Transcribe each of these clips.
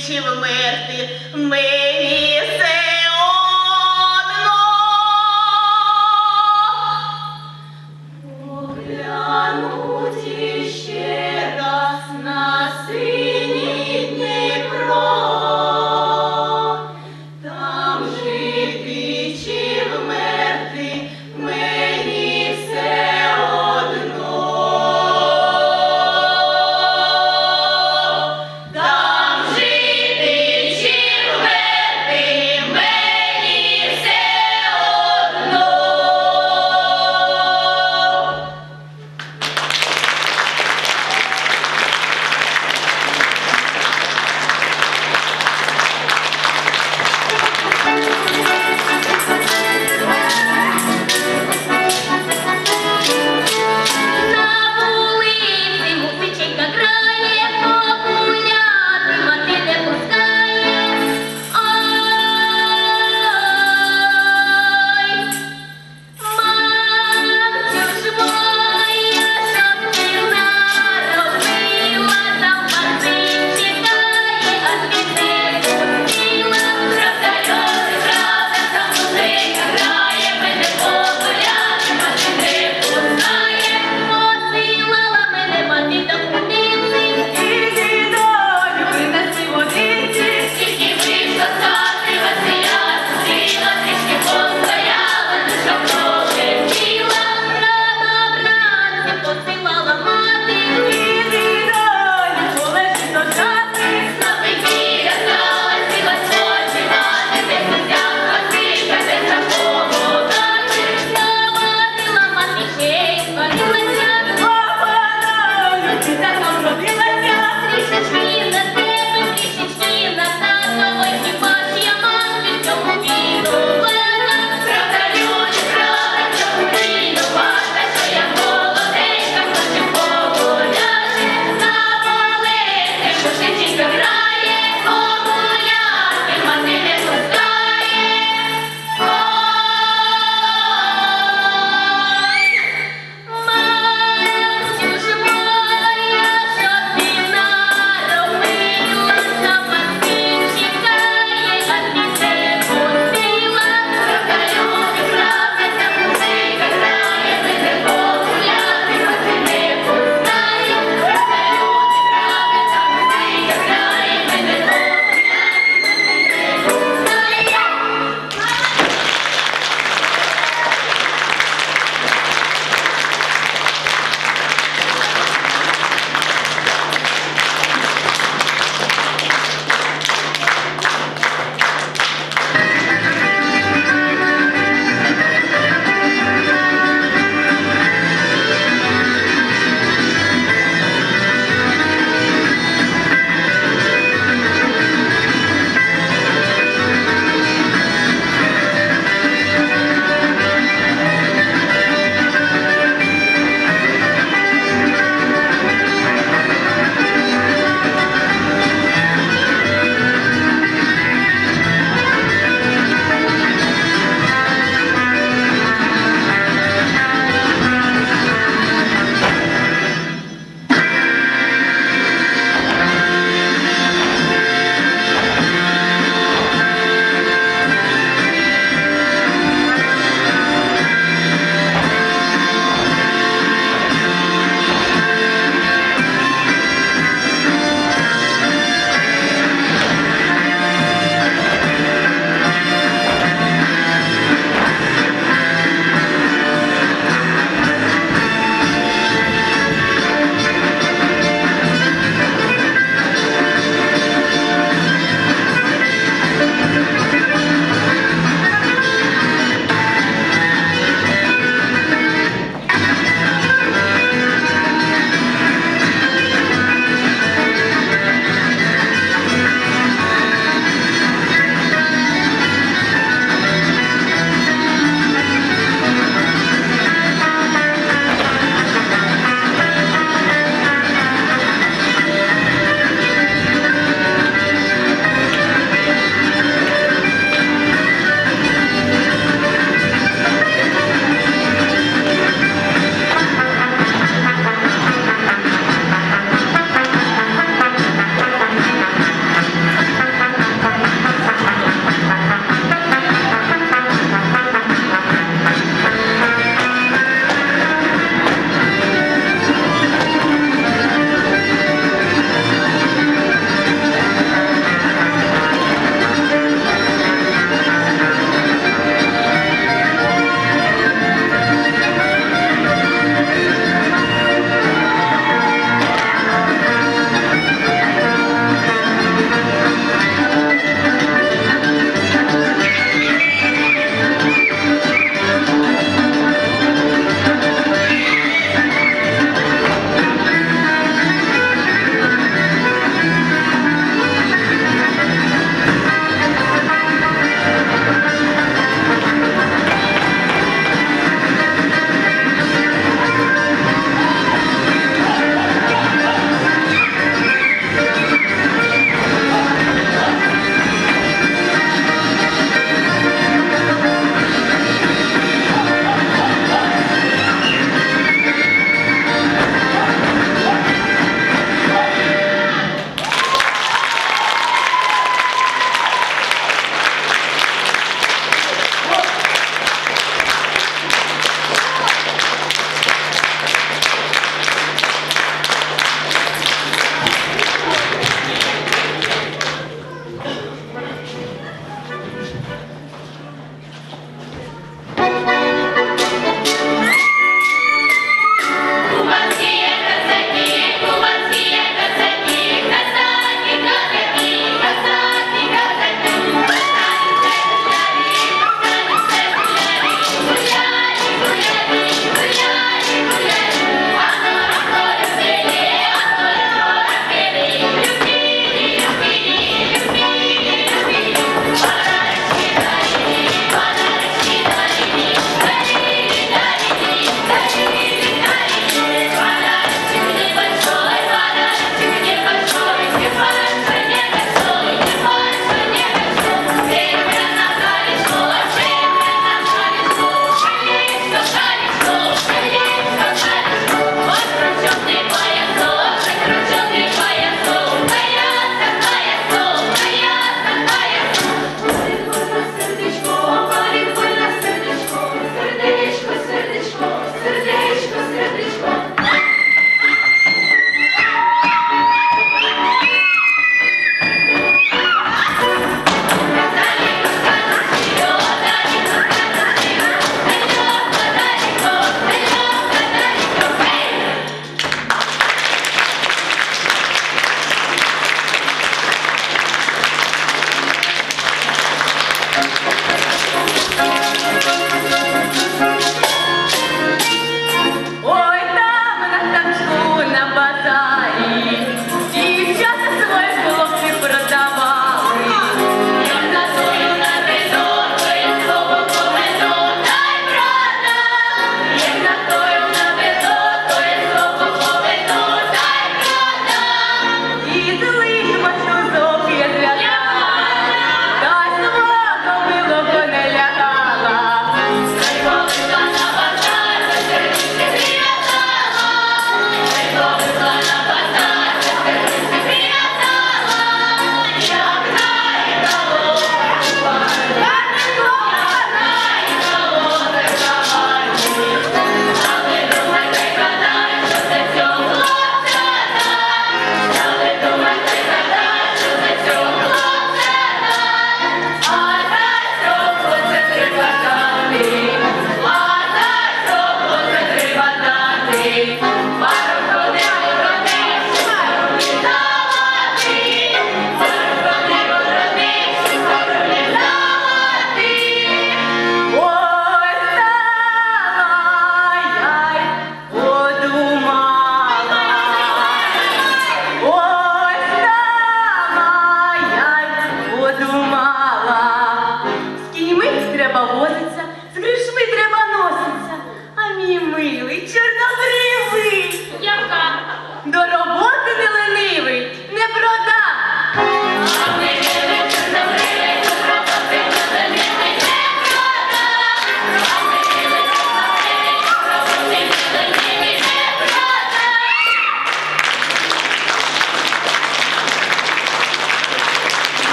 чи вмерти мені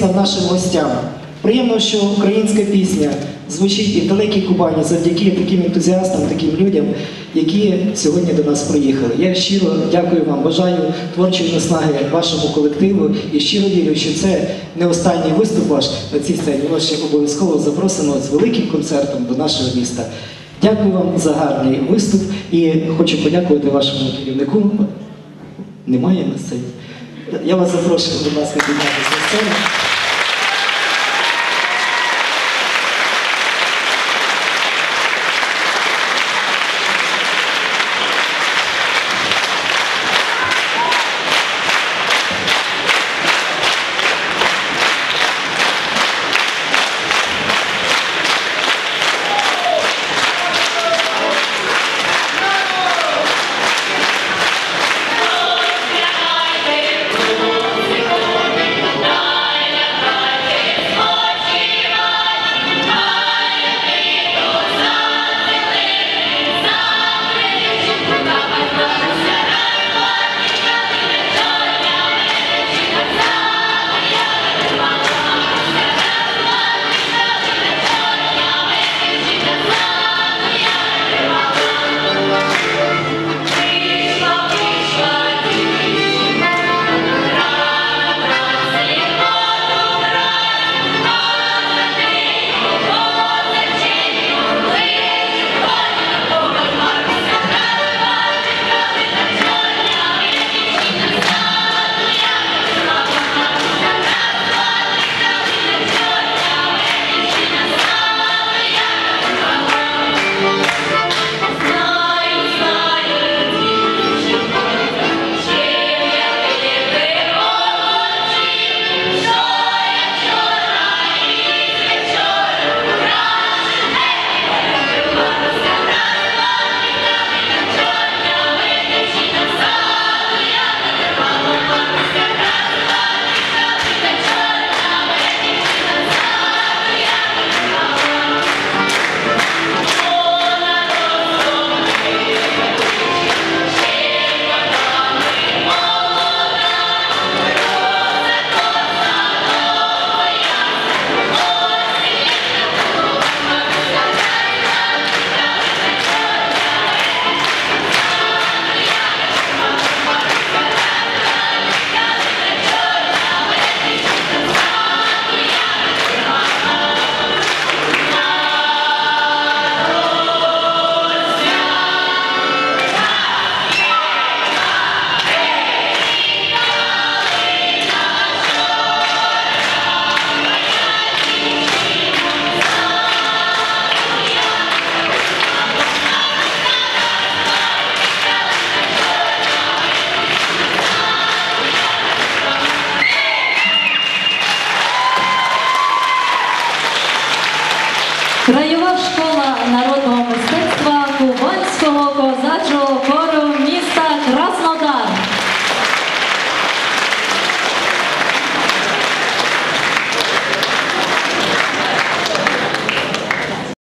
юним нашим гостям. Приємно, що українська пісня звучить і в далекій Кубані завдяки таким ентузіастам, таким людям, які сьогодні до нас приїхали. Я щиро дякую вам, бажаю творчої наснаги вашому колективу і щиро вірю, що це не останній виступ ваш на цій сцені. Ми ще обов'язково запросимо з великим концертом до нашого міста. Дякую вам за гарний виступ і хочу подякувати вашому керівнику. Немає на сцені. Я вас запрошую, будь ласка, піднятися на.